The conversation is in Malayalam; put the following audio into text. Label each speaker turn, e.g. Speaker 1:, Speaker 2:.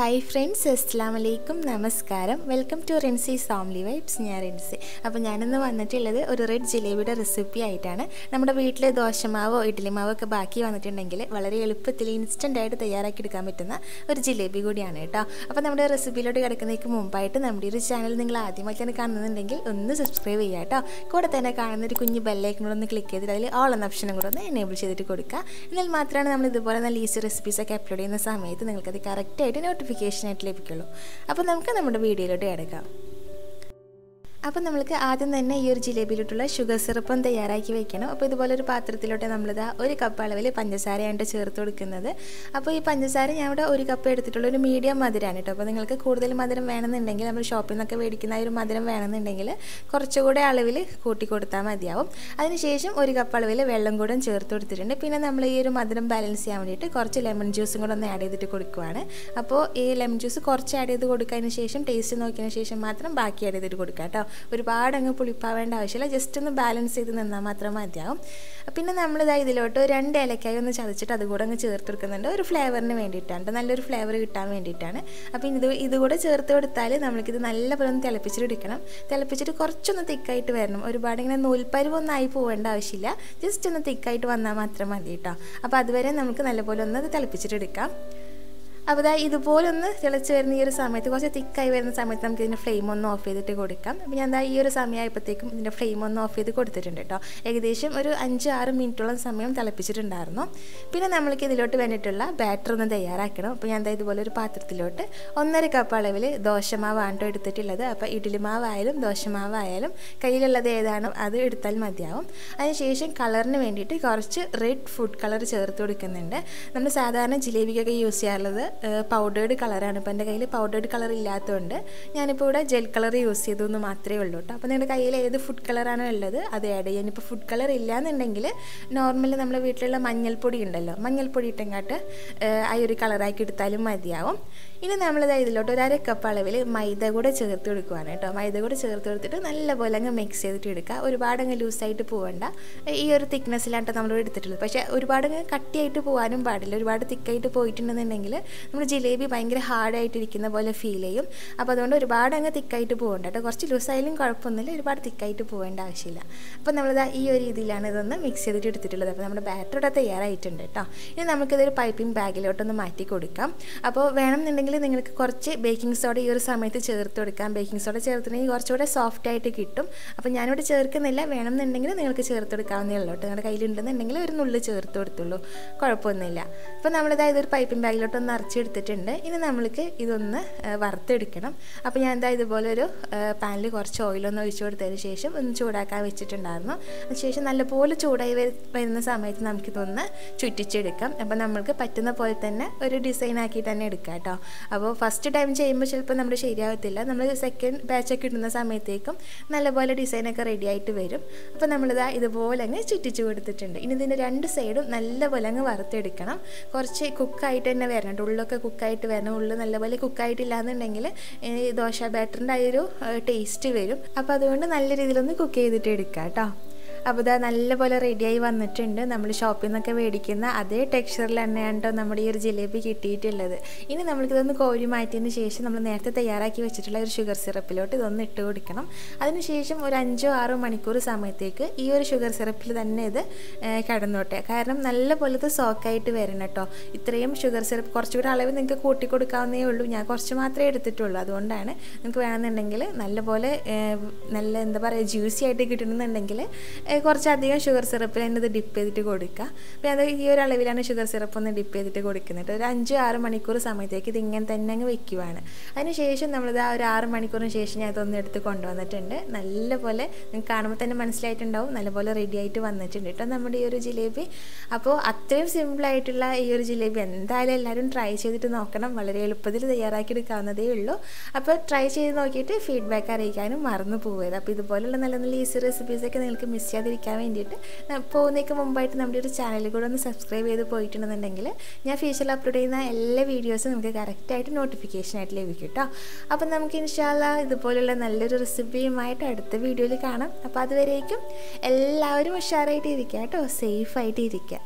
Speaker 1: ഹായ് ഫ്രണ്ട്സ് അസ്സാം വലൈക്കും നമസ്കാരം welcome to Rinsi family vibes ഞാൻ റിൻസി. അപ്പോൾ ഞാനിന്ന് വന്നിട്ടുള്ളത് ഒരു റെഡ് ജിലേബിയുടെ റെസിപ്പി ആയിട്ടാണ്. നമ്മുടെ വീട്ടിൽ ദോശമാവോ ഇഡ്ഡലിമാവോ ഒക്കെ ബാക്കി വന്നിട്ടുണ്ടെങ്കിൽ വളരെ എളുപ്പത്തിൽ ഇൻസ്റ്റന്റ് ആയിട്ട് തയ്യാറാക്കി എടുക്കാൻ പറ്റുന്ന ഒരു ജിലേബി കൂടിയാണ് കേട്ടോ. അപ്പോൾ നമ്മുടെ റെസിപ്പിയിലോട്ട് കിടക്കുന്നതിന് മുമ്പായിട്ട് നമ്മുടെ ഒരു ചാനൽ നിങ്ങൾ ആദ്യമായിട്ടാണ് കാണുന്നുണ്ടെങ്കിൽ ഒന്ന് സബ്സ്ക്രൈബ് ചെയ്യുക കേട്ടോ. കൂടെ തന്നെ കാണുന്ന ഒരു കുഞ്ഞ് ബെല്ലൈക്കനോട് ഒന്ന് ക്ലിക്ക് ചെയ്തിട്ട് അതിൽ ഓൾ എന്ന ഓപ്ഷനും കൂടെ ഒന്ന് എനേബിൾ ചെയ്തിട്ട് കൊടുക്കുക. എന്നാൽ മാത്രമാണ് നമ്മൾ ഇതുപോലെ നല്ല ഈസി റെസിപ്പീസൊക്കെ അപ്ലോഡ് ചെയ്യുന്ന സമയത്ത് നിങ്ങൾക്കത് കറക്റ്റായിട്ട് നോട്ടിഫിക്കേഷനായിട്ട് ലഭിക്കുള്ളൂ. അപ്പോൾ നമുക്ക് നമ്മുടെ വീഡിയോയിലോട്ട് കിടക്കാം. അപ്പോൾ നമ്മൾക്ക് ആദ്യം തന്നെ ഈ ഒരു ജിലേബിയിലോട്ടുള്ള ഷുഗർ സിറപ്പും തയ്യാറാക്കി വെക്കണം. അപ്പോൾ ഇതുപോലെ ഒരു പാത്രത്തിലോട്ട് നമ്മളിതാ ഒരു കപ്പ് അളവിൽ പഞ്ചസാരയാണ് ചേർത്ത് കൊടുക്കുന്നത്. അപ്പോൾ ഈ പഞ്ചസാര ഞാൻ ഇവിടെ ഒരു കപ്പ് എടുത്തിട്ടുള്ള ഒരു മീഡിയം മധുരമാണ് കേട്ടോ. അപ്പോൾ നിങ്ങൾക്ക് കൂടുതൽ മധുരം വേണമെന്നുണ്ടെങ്കിൽ നമ്മൾ ഷോപ്പിൽ നിന്നൊക്കെ മേടിക്കുന്ന ഒരു മധുരം വേണമെന്നുണ്ടെങ്കിൽ കുറച്ചുകൂടെ അളവിൽ കൂട്ടി കൊടുത്താൽ മതിയാവും. അതിനുശേഷം ഒരു കപ്പ് അളവിൽ വെള്ളം കൂടെ ചേർത്ത് കൊടുത്തിട്ടുണ്ട്. പിന്നെ നമ്മൾ ഈ ഒരു മധുരം ബാലൻസ് ചെയ്യാൻ വേണ്ടിയിട്ട് കുറച്ച് ലെമൺ ജ്യൂസും കൂടെ ഒന്ന് ആഡ് ചെയ്തിട്ട് കൊടുക്കുവാണ്. അപ്പോൾ ഈ ലെമൺ ജ്യൂസ് കുറച്ച് ആഡ് ചെയ്ത് കൊടുത്തതിന് ശേഷം ടേസ്റ്റ് നോക്കിയതിന് ശേഷം മാത്രം ബാക്കി ആഡ് ചെയ്തിട്ട് കൊടുക്കുക കേട്ടോ. ഒരുപാട് അങ്ങ് പുളിപ്പാവേണ്ട ആവശ്യമില്ല. ജസ്റ്റ് ഒന്ന് ബാലൻസ് ചെയ്ത് നിന്നാൽ മാത്രം മതിയാവും. പിന്നെ നമ്മളിതാ ഇതിലോട്ട് രണ്ട് ഏലക്കായി ഒന്ന് ചതച്ചിട്ട് അതുകൂടെ അങ്ങ് ചേർത്ത് കൊടുക്കുന്നുണ്ട്. ഒരു ഫ്ലേവറിന് വേണ്ടിയിട്ടാണ്. നല്ലൊരു ഫ്ലേവർ കിട്ടാൻ വേണ്ടിയിട്ടാണ്. അപ്പോൾ ഇത് ഇതുകൂടെ ചേർത്ത് കൊടുത്താൽ നമ്മൾക്കിത് നല്ലപോലെ ഒന്ന് തിളപ്പിച്ചിട്ടെടുക്കണം തിളപ്പിച്ചിട്ട് കുറച്ചൊന്ന് തിക്കായിട്ട് വരണം. ഒരുപാട് ഇങ്ങനെ നൂൽപ്പരുവൊന്നും ആയി പോകേണ്ട ആവശ്യമില്ല. ജസ്റ്റ് ഒന്ന് തിക്കായിട്ട് വന്നാൽ മാത്രം മതി കേട്ടോ അപ്പോൾ അതുവരെ നമുക്ക് നല്ലപോലെ ഒന്ന് അത് തിളപ്പിച്ചിട്ട് എടുക്കാം. അപ്പോൾ ഇതാ ഇതുപോലൊന്ന് തിളച്ച് വരുന്ന ഈ ഒരു സമയത്ത് കുറച്ച് തിക്കായി വരുന്ന സമയത്ത് നമുക്ക് ഇതിന്റെ ഫ്ലെയിം ഒന്ന് ഓഫ് ചെയ്തിട്ട് കൊടുക്കാം. അപ്പോൾ ഞാൻ എന്താ ഈ ഒരു സമയമായപ്പോഴത്തേക്കും ഇതിന്റെ ഫ്ലെയിം ഒന്ന് ഓഫ് ചെയ്ത് കൊടുത്തിട്ടുണ്ട് കേട്ടോ. ഏകദേശം ഒരു അഞ്ച് ആറ് മിനിറ്റോളം സമയം തിളപ്പിച്ചിട്ടുണ്ടായിരുന്നു. പിന്നെ നമ്മൾക്ക് ഇതിലോട്ട് വേണ്ടിയിട്ടുള്ള ബാറ്റർ ഒന്ന് തയ്യാറാക്കണം. അപ്പോൾ ഞാൻ എന്താ ഇതുപോലെ ഒരു പാത്രത്തിലോട്ട് ഒന്നര കപ്പ് അളവിൽ ദോശമാവാണ് കേട്ടോ എടുത്തിട്ടുള്ളത്. അപ്പോൾ ഇഡ്ഡലി മാവായാലും ദോശമാവായാലും കയ്യിലുള്ളത് ഏതാണോ അത് എടുത്താൽ മതിയാവും. അതിനുശേഷം കളറിന് വേണ്ടിയിട്ട് കുറച്ച് റെഡ് ഫുഡ് കളർ ചേർത്ത് കൊടുക്കുന്നുണ്ട്. നമ്മൾ സാധാരണ ജിലേബിക്കൊക്കെ യൂസ് ചെയ്യാറുള്ളത് പൗഡേർഡ് കളറാണ് ഇപ്പോൾ എന്റെ കയ്യിൽ പൗഡേർഡ് കളർ ഇല്ലാത്തതുകൊണ്ട് ഞാനിപ്പോൾ ഇവിടെ ജെൽ കളർ യൂസ് ചെയ്തു എന്ന് മാത്രമേ ഉള്ളൂ കേട്ടോ. അപ്പോൾ നിങ്ങളുടെ കയ്യിൽ ഏത് ഫുഡ് കളറാണോ ഉള്ളത് അത് ആഡ് ചെയ്യാൻ ഇപ്പോൾ ഫുഡ് കളർ ഇല്ലയെന്നുണ്ടെങ്കിൽ നോർമലി നമ്മുടെ വീട്ടിലുള്ള മഞ്ഞൾപ്പൊടി ഉണ്ടല്ലോ. മഞ്ഞൾപ്പൊടി ഇട്ടെങ്ങാട്ട് ആ ഒരു കളറാക്കി എടുത്താലും മതിയാവും. ഇനി നമ്മളിത് ഇതിലോട്ട് ഒരു അര കപ്പ് അളവിൽ മൈദ കൂടെ ചേർത്ത് കൊടുക്കുവാണ് കേട്ടോ. മൈദ കൂടെ ചേർത്ത് കൊടുത്തിട്ട് നല്ലപോലെ അങ്ങ് മിക്സ് ചെയ്തിട്ട് എടുക്കുക. ഒരുപാട് അങ്ങ് ലൂസായിട്ട് പോകണ്ട ഈ ഒരു തിക്നെസ്സിലാണ് നമ്മൾ എടുത്തിട്ടുള്ളത്. പക്ഷേ ഒരുപാട് അങ്ങ് കട്ടിയായിട്ട് പോകാനും പാടില്ല. ഒരുപാട് തിക്കായിട്ട് പോയിട്ടുണ്ടെന്നുണ്ടെങ്കിൽ നമ്മൾ ജിലേബി ഭയങ്കര ഹാർഡായിട്ടിരിക്കുന്ന പോലെ ഫീൽ ചെയ്യും. അപ്പോൾ അതുകൊണ്ട് ഒരുപാട് അങ്ങ് തിക്കായിട്ട് പോകണ്ട കേട്ടോ. കുറച്ച് ലൂസായാലും കുഴപ്പമൊന്നുമില്ല. ഒരുപാട് തിക്കായിട്ട് പോകേണ്ട ആവശ്യമില്ല. അപ്പോൾ നമ്മളിതാ ഈ ഒരു രീതിയിലാണ് ഇതൊന്ന് മിക്സ് ചെയ്തിട്ട് എടുത്തിട്ടുള്ളത്. അപ്പോൾ നമ്മുടെ ബാറ്റർ ഇവിടെ തയ്യാറായിട്ടുണ്ട് കേട്ടോ. ഇനി നമുക്കിതൊരു പൈപ്പിംഗ് ബാഗിലോട്ടൊന്ന് മാറ്റി കൊടുക്കാം. അപ്പോൾ വേണമെന്നുണ്ടെങ്കിൽ നിങ്ങൾക്ക് കുറച്ച് ബേക്കിംഗ് സോഡ ഈ ഒരു സമയത്ത് ചേർത്ത് കൊടുക്കാം. ബേക്കിംഗ് സോഡ ചേർത്തിട്ടുണ്ടെങ്കിൽ കുറച്ചുകൂടെ സോഫ്റ്റ് ആയിട്ട് കിട്ടും. അപ്പോൾ ഞാനിവിടെ ചേർക്കുന്നില്ല. വേണമെന്നുണ്ടെങ്കിൽ നിങ്ങൾക്ക് ചേർത്ത് കൊടുക്കാവുന്നേ ഉള്ളൂ കേട്ടോ. നിങ്ങളുടെ കയ്യിലുണ്ടെന്നുണ്ടെങ്കിൽ ഒരു നുള്ളി ചേർത്ത് കൊടുത്തുള്ളൂ. കുഴപ്പമൊന്നുമില്ല. അപ്പോൾ നമ്മളിതായത് ഒരു പൈപ്പിംഗ് ബാഗിലോട്ടൊന്ന് നിറച്ചെടുത്തിട്ടുണ്ട് ഇനി നമ്മൾക്ക് ഇതൊന്ന് വറുത്തെടുക്കണം. അപ്പോൾ ഞാൻ എന്താ ഇതുപോലെ ഒരു പാനിൽ കുറച്ച് ഓയിലൊന്ന് ഒഴിച്ചു കൊടുത്തതിന് ശേഷം ഒന്ന് ചൂടാക്കാൻ വെച്ചിട്ടുണ്ടായിരുന്നു. അതിനുശേഷം നല്ലപോലെ ചൂടായി വരുന്ന സമയത്ത് നമുക്കിതൊന്ന് ചുറ്റിച്ചെടുക്കാം. അപ്പോൾ നമ്മൾക്ക് പറ്റുന്ന പോലെ തന്നെ ഒരു ഡിസൈൻ ആക്കി തന്നെ എടുക്കാം കേട്ടോ അപ്പോൾ ഫസ്റ്റ് ടൈം ചെയ്യുമ്പോൾ ചിലപ്പോൾ നമ്മൾ ശരിയാവത്തില്ല. നമ്മൾ സെക്കൻഡ് ബാച്ചൊക്കെ ഇടുന്ന സമയത്തേക്കും നല്ലപോലെ ഡിസൈനൊക്കെ റെഡി ആയിട്ട് വരും. അപ്പോൾ നമ്മളിതാ ഇതുപോലെ അങ്ങ് ചുറ്റിച്ച് കൊടുത്തിട്ടുണ്ട്. ഇനി ഇതിന്റെ രണ്ട് സൈഡും നല്ലപോലെ അങ്ങ് വറുത്തെടുക്കണം. കുറച്ച് കുക്കായിട്ട് തന്നെ വരണം. ഉള്ളൊക്കെ കുക്കായിട്ട് വരണം ഉള്ളു നല്ലപോലെ കുക്കായിട്ടില്ല എന്നുണ്ടെങ്കിൽ ദോശ ബാറ്ററിന്റെ ആ ഒരു ടേസ്റ്റ് വരും. അപ്പോൾ അതുകൊണ്ട് നല്ല രീതിയിലൊന്ന് കുക്ക് ചെയ്തിട്ട് എടുക്കാം കേട്ടോ അപ്പോൾ ഇതാ നല്ലപോലെ റെഡിയായി വന്നിട്ടുണ്ട്. നമ്മൾ ഷോപ്പിൽ നിന്നൊക്കെ മേടിക്കുന്ന അതേ ടെക്സ്ചറിൽ തന്നെയാണ് കേട്ടോ നമ്മുടെ ഈ ഒരു ജിലേബി കിട്ടിയിട്ടുള്ളത്. ഇനി നമ്മൾക്കിതൊന്ന് കോരി മാറ്റിയതിന് ശേഷം നമ്മൾ നേരത്തെ തയ്യാറാക്കി വെച്ചിട്ടുള്ള ഒരു ഷുഗർ സിറപ്പിലോട്ട് ഇതൊന്ന് ഇട്ട് കൊടുക്കണം. അതിനുശേഷം ഒരു അഞ്ചോ ആറോ മണിക്കൂർ സമയത്തേക്ക് ഈ ഒരു ഷുഗർ സിറപ്പിൽ തന്നെ ഇത് കിടന്നോട്ടെ. കാരണം നല്ലപോലെ ഇത് സോക്കായിട്ട് വരണം കേട്ടോ ഇത്രയും ഷുഗർ സിറപ്പ് കുറച്ചുകൂടെ അളവ് നിങ്ങൾക്ക് കൂട്ടി കൊടുക്കാവുന്നേ ഉള്ളൂ. ഞാൻ കുറച്ച് മാത്രമേ എടുത്തിട്ടുള്ളൂ. അതുകൊണ്ടാണ് നിങ്ങൾക്ക് വേണമെന്നുണ്ടെങ്കിൽ നല്ലപോലെ നല്ല എന്താ പറയുക ജ്യൂസി ആയിട്ട് കിട്ടണമെന്നുണ്ടെങ്കിൽ കുറച്ചധികം ഷുഗർ സിറപ്പിൽ അതിനത് ഡിപ്പ് ചെയ്തിട്ട് കൊടുക്കുക. അപ്പോൾ അത് ഈ ഒരു അളവിലാണ് ഷുഗർ സിറപ്പ് ഒന്ന് ഡിപ്പ് ചെയ്തിട്ട് കൊടുക്കുന്നത്. ഒരു അഞ്ച് ആറ് മണിക്കൂർ സമയത്തേക്ക് ഇത് ഇങ്ങനെ തന്നെ അങ്ങ് വെക്കുവാണ്. അതിനുശേഷം നമ്മളിത് ആ ഒരു ആറ് മണിക്കൂറിന് ശേഷം ഞാൻ ഇതൊന്ന് എടുത്ത് കൊണ്ടുവന്നിട്ടുണ്ട്. നല്ലപോലെ നിങ്ങൾക്ക് കാണുമ്പോൾ തന്നെ മനസ്സിലായിട്ടുണ്ടാവും. നല്ലപോലെ റെഡി ആയിട്ട് വന്നിട്ടുണ്ട് കേട്ടോ നമ്മുടെ ഈ ഒരു ജിലേബി. അപ്പോൾ അത്രയും സിമ്പിളായിട്ടുള്ള ഈ ഒരു ജിലേബി എന്തായാലും എല്ലാവരും ട്രൈ ചെയ്തിട്ട് നോക്കണം. വളരെ എളുപ്പത്തിൽ തയ്യാറാക്കി എടുക്കാവുന്നതേ ഉള്ളൂ. അപ്പോൾ ട്രൈ ചെയ്ത് നോക്കിയിട്ട് ഫീഡ്ബാക്ക് അറിയിക്കാനും മറന്നു പോകരുത് അപ്പോൾ ഇതുപോലുള്ള നല്ല നല്ല ഈസി റെസിപ്പീസൊക്കെ നിങ്ങൾക്ക് മിസ് ചെയ്യാതിരിക്കാൻ വേണ്ടിയിട്ട് പോകുന്നതിന് മുമ്പായിട്ട് നമ്മുടെ ഒരു ചാനൽ കൂടെ ഒന്ന് സബ്സ്ക്രൈബ് ചെയ്ത് പോയിട്ടുണ്ടെന്നുണ്ടെങ്കിൽ ഞാൻ ഫ്യൂച്ചറിൽ അപ്ലോഡ് ചെയ്യുന്ന എല്ലാ വീഡിയോസും നമുക്ക് കറക്റ്റായിട്ട് നോട്ടിഫിക്കേഷനായിട്ട് ലഭിക്കും കേട്ടോ അപ്പം നമുക്ക് ഇൻഷാല്ല ഇതുപോലുള്ള നല്ലൊരു റെസിപ്പിയുമായിട്ട് അടുത്ത വീഡിയോയിൽ കാണാം. അപ്പോൾ അതുവരേക്കും എല്ലാവരും ഉഷാറായിട്ട് ഇരിക്കുക കേട്ടോ സേഫായിട്ട് ഇരിക്കുക